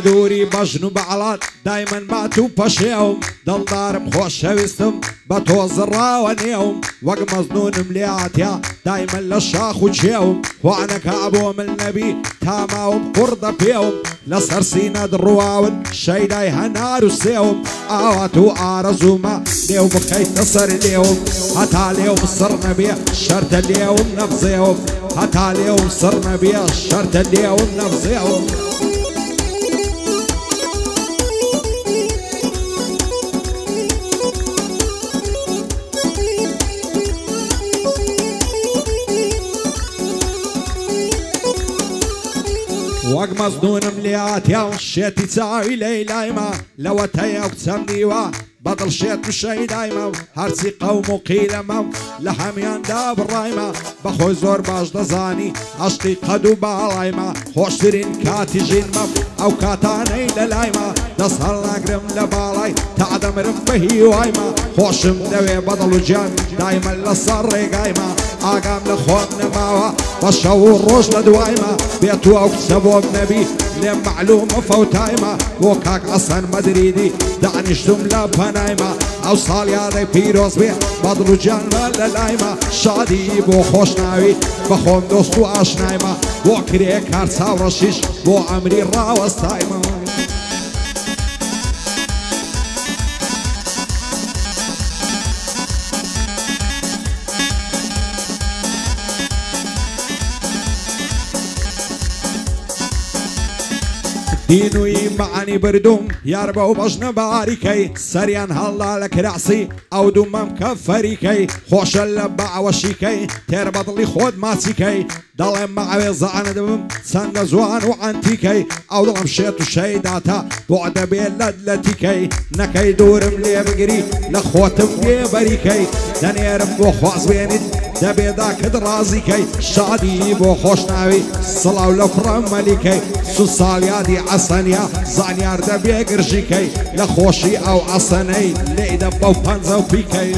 دووری بەژن و بەعڵات دایمەن مات و پەشێوم دڵدارم خۆشەویستم بە تۆزڕاوە نێوم وەک مەزنونم لاتیا دایمەن لە شاخ و من نەبی تاماوم قوڕدە پێوم لە سەرسینە دڕواون شەیدای هەنار و سێوم ئاوات و ئارەزوومە لێو بخەیتە سەر لێوم هەتا لێوم سڕ نەبێ شەرتە لێوم نەبزێوم هەتا لێوم سڕ نەبێ شەرتە لێوم مەزدونم لاتیا و شێتی چاوی لەی لایمە لەوە تەیە و چەم دیوە بەدڵ شێت و شەیدایمە و هەرچی قەوم و قیلەمە و لە هەمیاندا بڕایمە بەخۆی زۆر باش دەزانی. عشقی قەد و باڵایمە خۆشترین کاتی ژینمە ئەو کاتانەی لە لایمە دەست هەڵ ناگرم لە باڵای. تادەمرم بە هیوایمە خۆشم دەوێ بەدڵ و جان دایمە لەسەر ڕێگایمە ئاگام لە خۆم نەماوە بە شەو و ڕۆژ لە دوایمە بێت و ئەو کچە بۆم نەبی لێم معلومە فەوتایمە بۆ کاک ئەسەن مەدریدی دانیشتم لە پەنایمە ئەو ساڵ یادەی پیرۆز بێ بەدڵ و جانمە لە لایمە شادی بۆ خۆشناوی بە خۆم دینوی معانی بردوم یار بە و بەژنە باریکەی سەریان هەڵدا لە کراسی ئەو دوومەم کە فەریکەی خۆشە لە باوەشیکەی تێر بەدڵی خۆت ماچیکەی دەڵێ ماوێ زانە دەبم چەندە زوان و ئەنتیکەی ئەو دڵم شێت و شەیداتە بۆ دەبێت لەت لە تیکەی نەکەی دوورم لێ بگری لە خۆتم لێبەریکەی دەنێرم بۆ خوازبێنیت دەبێدا کت ڕازیکەی شادی بۆ خۆشناوی سڵاو لە فڕەمەلیکەی سو ساڵیادی ئەسەنیا زانیار دەبێ گرژیکەی لە خۆشی ئەو ئەسەنەی لێدە بەو پەنجە و پیکەی.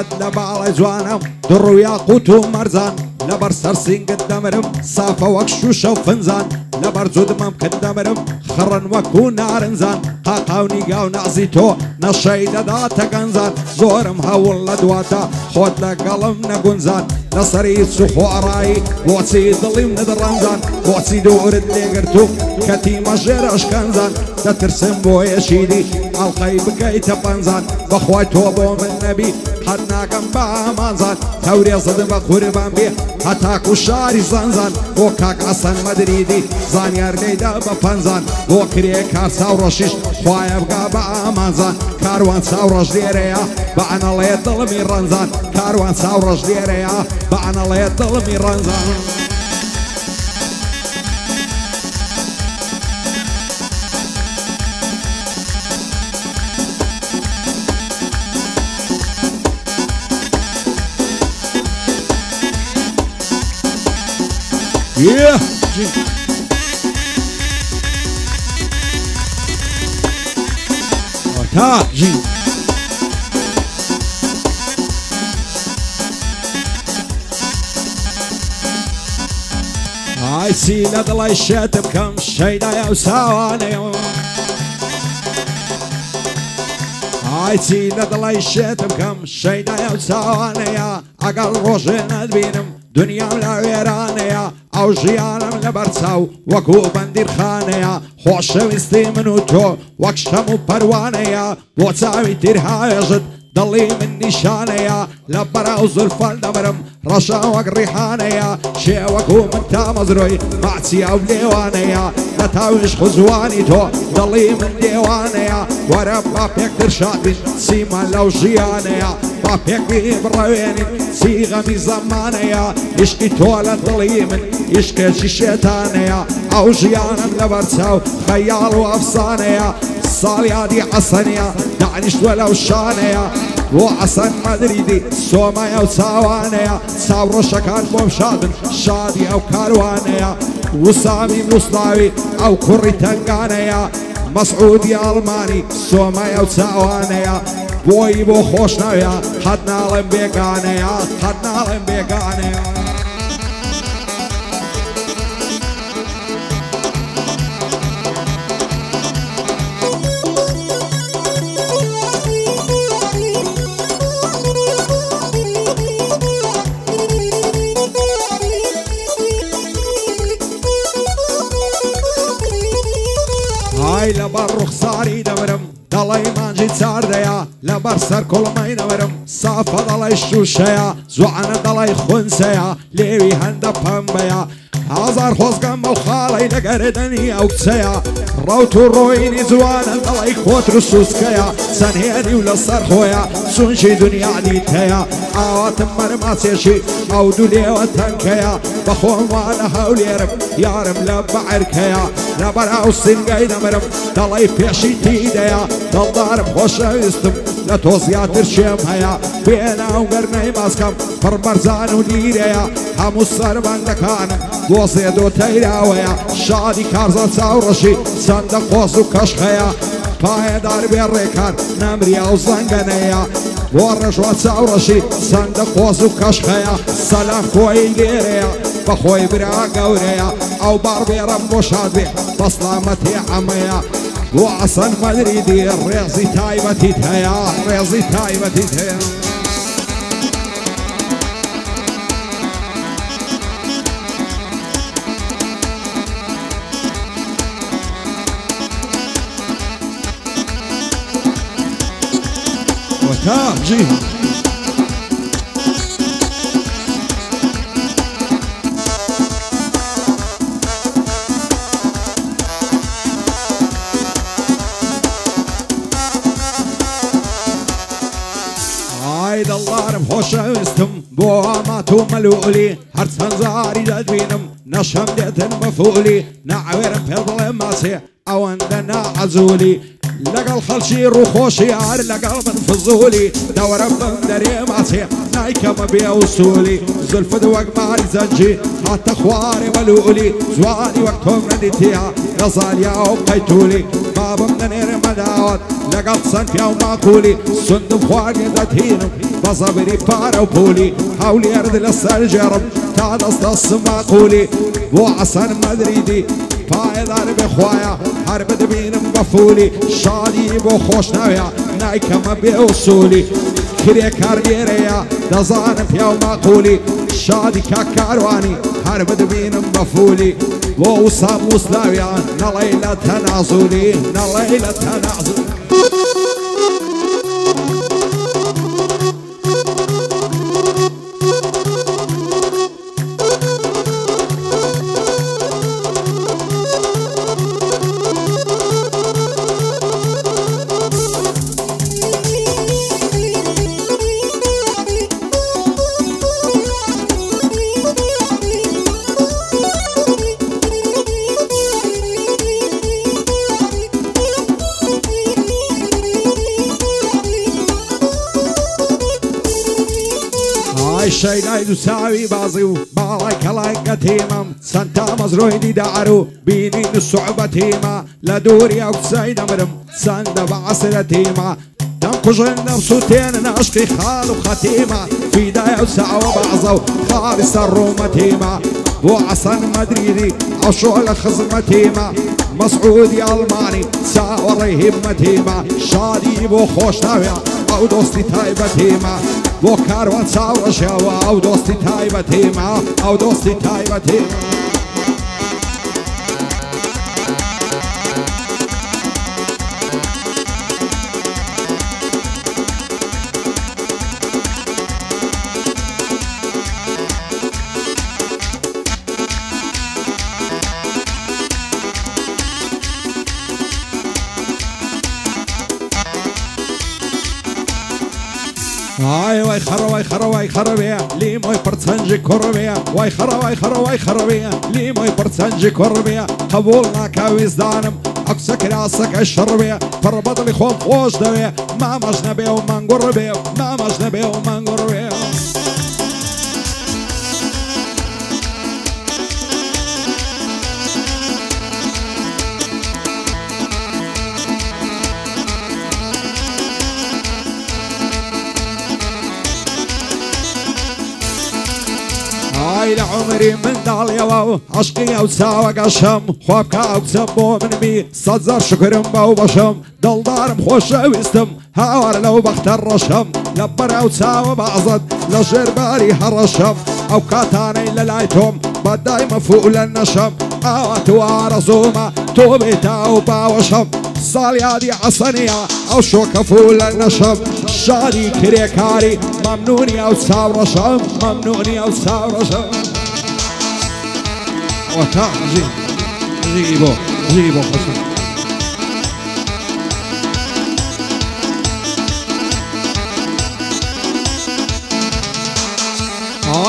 چەندەت لە باڵی جوانم. دڕویا قوت و مەرزان لەبەر سەرسینگت دەمرم. سافە وەک شوشە و فنجان لەبەر جودمم کرد دەمرم. خڕن وەکو نارنجان قاقاونی گاو نازی تۆ نەشەی دەداتە گەنجان. زۆرم هەوڵ لە دواتە خۆت لەگەڵم نەگونجان. لەسەری سوخۆڕایی بۆچی دڵیم نەدڕەنجان. بۆچی دوورت لێگرت و کەتی مەژێر ئەشکەنجان. دەترسم بۆ یەشیدی ئەڵلقەی بکەیتە پەنجان بەخوای تۆ بۆ من نەبی. هەر ناکەم بە ئامانزان تەورێ زدم بە قوربان بێ. هەتاکو شاری زانزان بۆ کاک ئەسەن مەدریدی زانیار لێدا بە پەنجان بۆ کرێ کار چاوڕۆشیش خوایە بگا بە ئامانزان کاروان چاوڕۆژ لێرەیە بە ئەنەڵێ دڵمی ڕەنجان کاروان چاوڕۆژ لێرەیە بە ئەنەڵێ دڵمی ڕەنجان. Yeah! Ó, tá, gente. Aicina dalai šķietam, kam šeit jau savānēm. Aicina dalai šķietam, kam šeit jau savānējā, agal rožē nad vienam. دنیام لە وێرانەیە ئەو ژیانم لە بەرچاو وەکو بەندیرخانەیە. خۆشەویستی من و تۆ وەک شەم و پەروانەیە. بۆ چاوی تیرهاێژت دڵی من نیشانەیە. لە بەراو زولفەل دەمرم ڕەشە وەک ڕیحانەیە شێوەکو من تا مەزرۆی ماچی ئەو لێوانەیە. لە تاویش خوزوانی تۆ دڵی من لێوانەیە. وەرە با پێکتر شادین سیمە لەو ژیانەیە. با پێکی بڕەوێنین سیغەمی زەمانەیە. یشتی تۆ لە دڵی من یشکێکی شێتانەیە. ئەو ژیانم لە بەرچاو خەیاڵ و ئەفسانەیە. صاليادي عصنيا دعنش ولو شانيا وعسن مدريدي سومايا وساوانيا ساوروشا كان بوم شادن شادي او كاروانيا وسامي موسلاوي او كوري تنقانيا مسعودي الماني سومايا وساوانيا بۆی بۆ خۆش ناوێ حەت ناڵێم بێگانەیە حەت ناڵێم بێگانەیە. چاردەیە لەبەر سەر کوڵمەی نەوەرم سافە دەڵی شوشەیە زوعانە دەڵی خونسەیە لێوی هەندە پەمبەیە هازار خۆزگەم بەو خاڵی لەگەردنی ئەو کچەیە ڕوت و ڕۆینی جوانە دەڵی خۆتر و سوسکەیە سەنهێنی و لەسەر خۆیە سونشی دنیا دیتەیە ئاواتم مەرماسێشی ئەو دوو لێوە تەنکەیە بەخۆم وانە هەولێرم یارم لە بەعرکەیە لەبەر ئەو سنگای دەمرم دەڵی لە تۆ زیاتر شێم هەیە. بێنە و گەرنەی ماسکەم پڕبەرزان و لیرەیە هەموو سەربەندەکانم بۆ سێدۆ تەیراوەیە. شادی کارزە چاوڕەشی چەندە قۆز و کەشخەیە. پایەدار بێ ڕێکار نەمریا و زەنگەنەیە. بۆ ڕێژوە چاوڕەشی چەندە قۆز و کەشخەیە. سەلام کۆی لێرەیە بەخۆی برا گەورەیە. ئەو باڕ بێرەم بۆ شاد بێ بەسلامەتی ئەمەیە بۆ ئەسەن مەدریدی ڕێزی تایبەتیت هەیە ڕێزی تایبەتیت هەیە وتاب جي ئای دەڵارم خۆشەویستم بۆ ئامات و مەلوولی هەرچەند زاری دەدبینم نەشەم دێتن بەفولی ناوێرم پێ بڵێ ماسێ ئەوەندە ناعەزولی لەگەڵ خەڵکی ڕووخۆشی یار لەگەڵ من فزولی دەوەرە بم دەرێ ماسێ نایکەمە بێ وسولی زلفت وەک ماری زەنجی هاتە خوارێ مەلوولی جوانی وەک تۆم نەدیتیا نەزانیا و قەیتولی بابم نەنێرە مەداوت لەگەڵ چەند پیا و ماکولی سندم خواردێ دەتینم بەزەبری پارە و پولی هەولێرد لەسەر ژێڕم تا دەستە سماقولی بۆ ئەسەر مەدریدی پایدار بخوایا هەر بدبینم بەفولی شادی بۆ خۆش ناوێ نایکەمە بێ وسولی کرێ کارگێرەیە دەزانم پیا و ماقولی شادی کاکاروانی هەر بدبینم بەفولی بۆ وسام وسلاویان نەڵی لە تەنازولی نەڵی لە تەنازولی ئای شەینای دو چاوی بازی و باڵای کەڵای گەتیمەم سنتا مەزرۆی دیدار و بینی و سوعبەتیمە لە دووری ئەو قسەی دەمرم چەندە بە عسرەتیمە دەم قژن دەم سووتێنن عشقی خاڵ و خەتیمە فیدای و ساوە بەعزە و خاڵی سەر ڕوومەتیمە بۆ عسەن مەدریدی ئەشۆ لە خزمەتیمە مەسعودی ئەڵمانی چاوەڕێی هیمەتیمە شادی بۆ خۆش მოქარვა სავაშავ ავდოსთი თაიბათემა ავდოსთი თაიბათემა خەڕەوەی وای خەڕەوەی خەڕەوەی خەڕەوەەیە لیمۆی پرچەنجی کوڕەیە وای خەڕەوەی خەڕەوەی خەڕەوەەیە لیمۆی پرچەنجی کوڕەیە قبول ناکاویزدانم عکسەکراسەکە شڕوێ پڕبەدڵی خۆم خۆش دەوێ. مامەش نەبێ و مانگوڕ بێ مامەش نەبێ و مانگوڕوێ هاي لعمري من داليا واو عشقي أو ساوى قشم خوابك أو تسبو من بي صدزر شكرم باو بشم دل دارم خوش ويستم هاور لو بختر رشم لبر أو ساوى بعضد لجر باري هرشم أو كاتاني للايتم بداي مفوق للنشم أو توار زوما تو بيتا وباوشم صاليادي عصنية أو شوكة فول النشم شادي كريكاري ممنوني أو ساور شم ممنوني أو ساور شم. وتا جي جيبو جيبو حسن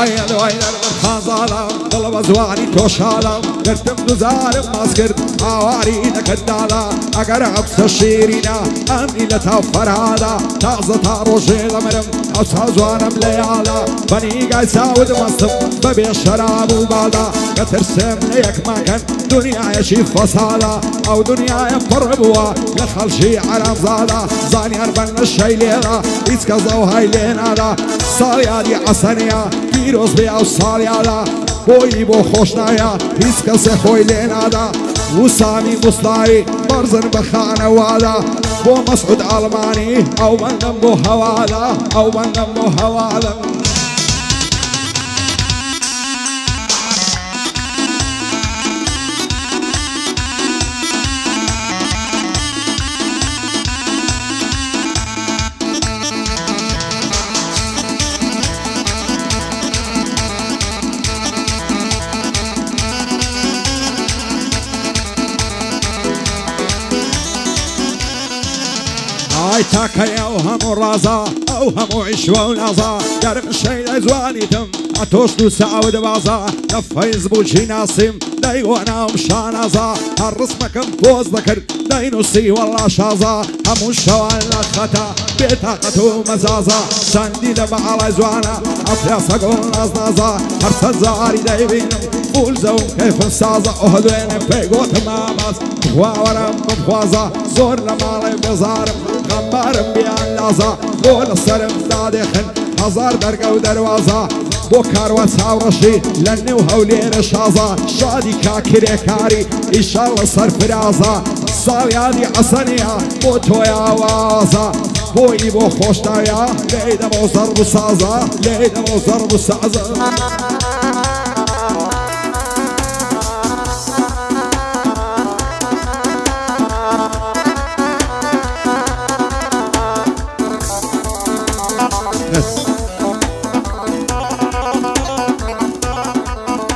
هاي الويل الخازالة طلب زواني توشالة. قرتم دوزارم ماسكرت هاواري نكدالا اگر عكس الشيرينا امني لتوفر هذا تغزة تاروجي لمرم أو سازوانم ليالا بني قاي ساود مصم ببي الشراب وبادا قترسم ليك مكان دنيا يشي فصالا أو دنيا يفربوا يدخل شي عرب زادا زاني اربن الشي ليلا يسكزو هاي لينا ساليادي عسنيا پیرۆز بێ ئەو ساڵیادا بۆی بۆ خۆش نایە هیچ کەسێ خۆی لێ نادا وسامی مسلاوی بەرزن بە خانەوادا بۆ مەسعود ئاڵمانی ئەو بەندەم بۆ هەوادا ئەو بەندەم بۆ هەواڵم ئای تاکەی ئەو هەموو ڕازا ئەو هەموو عیشوە و نازا. گەرم شەی لە جوانیتم ئە تۆشت و ساود بازا لە فەیسبووکی ناسیم دەیوە ناوم شانازا. هەر ڕسمەکەم پۆز دەکرد دەینوسی وەڵا شازا. هەموو شەوان لە خەتا بێتاقەت و مەزازا. چەندی لە بەعاڵای جوانە ئەفراسە گۆڵ ناز نازا هەر سەزاری دەیبینم فول زەوم کەیفم سازە. ئەو هەدوێنێ پێی گۆتم ئاماز خواوەرم بخوازە زۆر لە ماڵی بێزارم غەمبارم بیان لازا بۆ لە سرم دادێخن هەزار دەرگە و دەواازە بۆ کاروە چاوڕەشی لە نێو هەولێرە شازە شادی کاکرێکاری ئیشال لە سەر فرازە ساڵیانی ئەسەنیە بۆ تۆیاوازە بۆی بۆ خۆشتایا لێ دەمە زەرب و سازە لێ دەمە زەرب و سازە